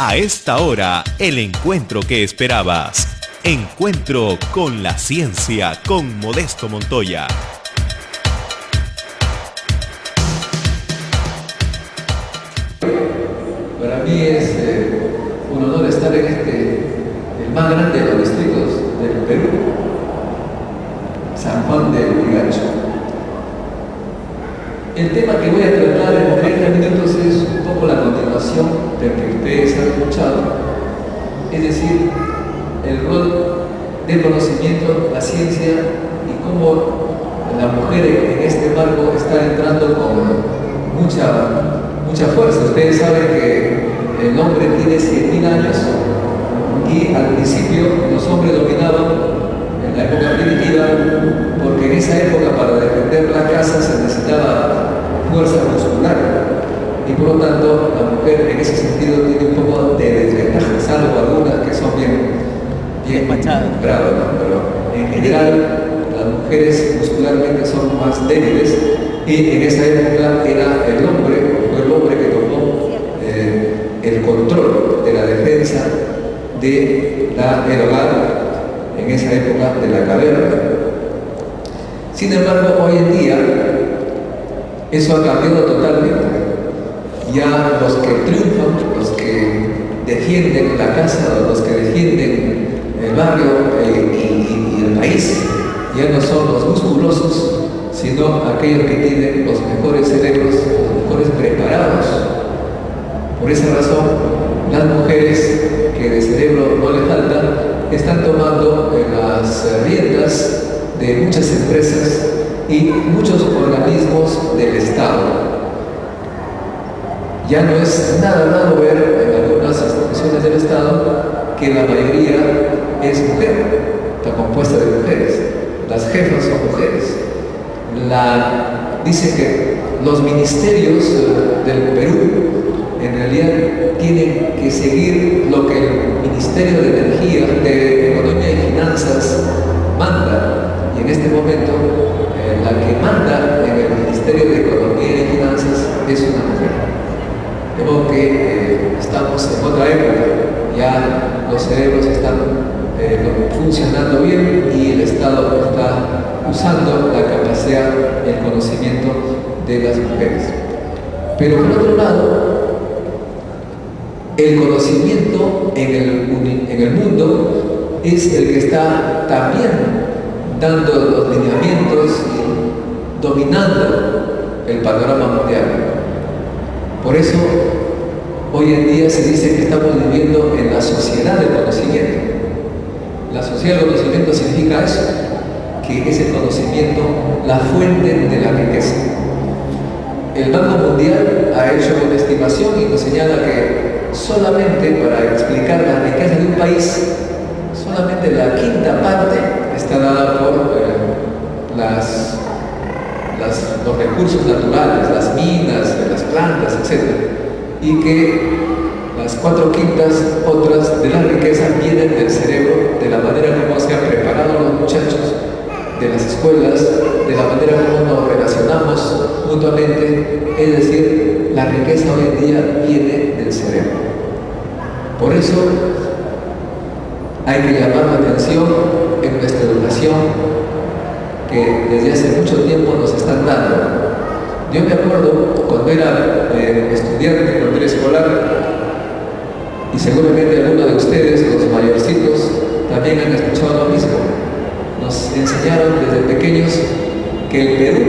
A esta hora, el encuentro que esperabas. Encuentro con la ciencia con Modesto Montoya. Ustedes han escuchado, es decir, el rol del conocimiento, la ciencia y cómo la mujer en este marco está entrando con mucha mucha fuerza. Ustedes saben que el hombre tiene 100.000 años y al principio los hombres dominaban en la época primitiva porque en esa época para defender la casa se necesitaba fuerza muscular y por lo tanto la mujer en ese sentido tiene un poco de desventaja, salvo algunas que son bien, bien bravas, pero en general las mujeres muscularmente son más débiles y en esa época era el hombre el hombre que tomó eh, el control de la defensa de la, del en esa época de la caverna. Sin embargo, hoy en día eso ha cambiado totalmente. Ya los que triunfan, los que defienden la casa, los que defienden el barrio eh, y, y el país, ya no son los musculosos, sino aquellos que tienen los mejores cerebros, los mejores preparados. Por esa razón, las mujeres que de cerebro no les falta, están tomando las riendas de muchas empresas y muchos organismos del Estado. Ya no es nada raro ver en algunas instituciones del Estado que la mayoría es mujer, está compuesta de mujeres. Las jefas son mujeres la, dice que los ministerios eh, del Perú en realidad tienen que seguir lo que el Ministerio de Energía, de Economía y Finanzas manda. Y en este momento eh, la que manda en el Ministerio de Economía y Finanzas es una mujer. Creo que eh, estamos en otra época, ya los cerebros están funcionando bien y el Estado está usando la capacidad, el conocimiento de las mujeres. Pero por otro lado, el conocimiento en el, en el mundo es el que está también dando los lineamientos y dominando el panorama mundial. Por eso, hoy en día se dice que estamos viviendo en la sociedad del conocimiento. La sociedad del conocimiento significa eso, que es el conocimiento la fuente de la riqueza. El Banco Mundial ha hecho una estimación y nos señala que solamente para explicar la riqueza de un país, solamente la quinta recursos naturales, las minas, las plantas, etc. Y que las cuatro quintas otras de la riqueza vienen del cerebro, de la manera como se han preparado los muchachos de las escuelas, de la manera como nos relacionamos mutuamente, es decir, la riqueza hoy en día viene del cerebro. Por eso hay que llamar la atención en nuestra educación que desde hace mucho tiempo nos están dando. Yo me acuerdo cuando era eh, estudiante, cuando era escolar, y seguramente algunos de ustedes, los mayorcitos, también han escuchado lo mismo nos enseñaron desde pequeños que el Perú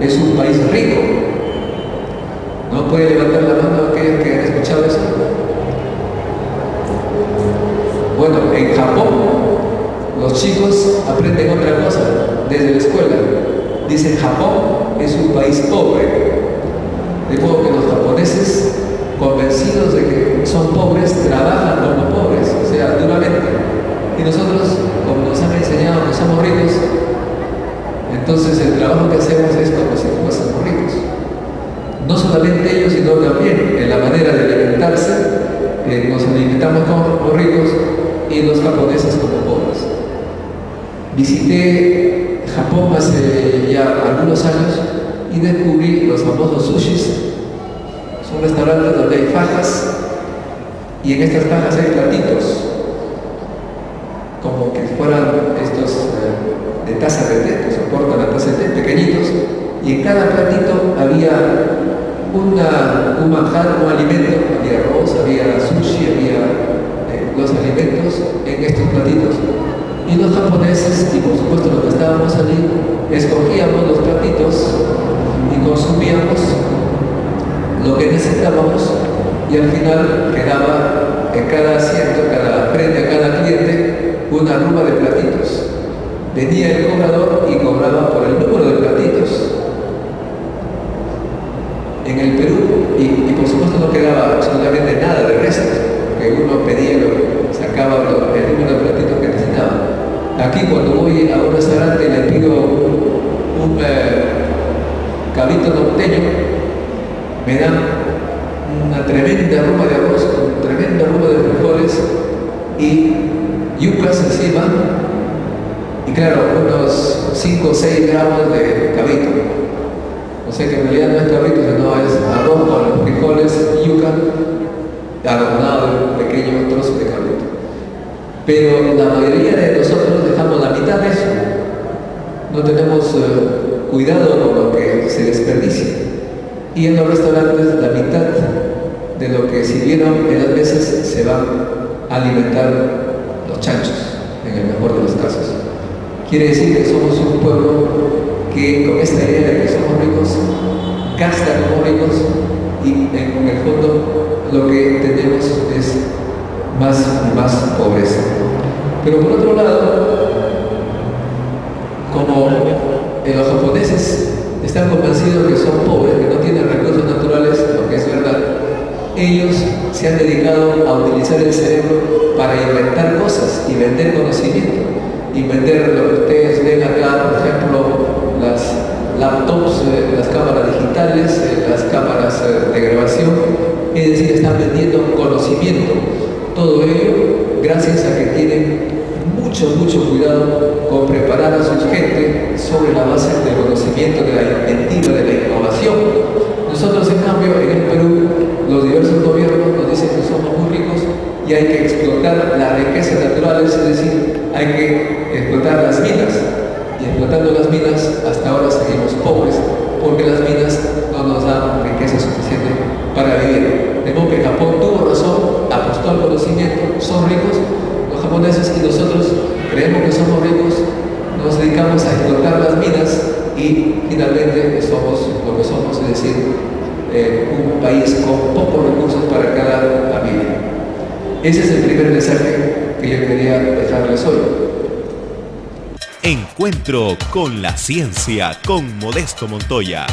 es un país rico. ¿No puede levantar la mano aquellos que han escuchado eso? Bueno, en Japón los chicos aprenden otra cosa desde la escuela. Dicen Japón es un país pobre. De modo que los japoneses, convencidos de que son pobres, trabajan como pobres, o sea, duramente. Y nosotros como nos han enseñado que somos ricos, entonces el trabajo que hacemos es como si fuésemos ricos. No solamente ellos, sino también en la manera de alimentarse, eh, nos alimentamos como ricos y los japoneses como pobres. Visité Japón hace ya algunos años y descubrí los famosos sushis. Son restaurantes donde hay fajas Y en estas cajas hay platitos, como que fueran estos eh, de taza de té, que soportan la taza de té, pequeñitos, y en cada platito había una, un manjar, un alimento, había arroz, había sushi, había eh, los alimentos en estos platitos. Y los japoneses, y por supuesto los que estábamos allí, escogíamos los platitos y consumíamos lo que necesitábamos y al final quedaba en cada asiento, cada, frente a cada cliente, una ruma de platitos. Venía el cobrador y cobraba por el número de platitos en el Perú y, por supuesto no quedaba absolutamente nada de resto, que uno pedía, lo, sacaba el número de platitos que necesitaba. Aquí cuando voy a un restaurante y le pido un eh, cabito norteño, me dan una tremenda ropa de arroz, una tremenda ropa de frijoles y yucas encima y claro, unos 5 o 6 gramos de cabito. O sea que en realidad no es cabrito, sino es arroz con frijoles, yuca, adornado de un pequeño trozo de cabrito. Pero la mayoría de nosotros dejamos la mitad de eso. No tenemos eh, cuidado con lo que se desperdicia. Y en los restaurantes la mitad de lo que sirvieron en las mesas se va a alimentar los chanchos, en el mejor de los casos. Quiere decir que somos un pueblo que con esta idea de que somos ricos, gastan como ricos y en, el fondo lo que tenemos es más y más pobreza. Pero por otro lado, como los japoneses están convencidos que son pobres, que no tienen recursos naturales, lo que es verdad, ellos se han dedicado a utilizar el cerebro para inventar cosas y vender conocimiento. Inventar lo que ustedes ven acá, por ejemplo, las laptops, eh, las cámaras digitales, eh, las cámaras eh, de grabación, es decir, están vendiendo conocimiento. Todo ello gracias a que tienen mucho, mucho cuidado con preparar a su gente sobre la base del conocimiento, de la inventiva, de la innovación. Nosotros, en cambio, en el Perú, los diversos gobiernos nos dicen que somos muy ricos y hay que explotar las riquezas naturales, es decir, hay que explotar las minas y explotando las minas, hasta ahora seguimos pobres, porque las minas no nos dan riqueza suficiente para vivir. De modo que Japón tuvo razón, apostó al conocimiento, son ricos los japoneses y nosotros creemos que somos ricos, nos dedicamos a explotar las minas y finalmente somos lo que somos, es decir, eh, un país con pocos recursos para cada familia. Ese es el primer mensaje que yo quería dejarles hoy. Encuentro con la ciencia con Modesto Montoya.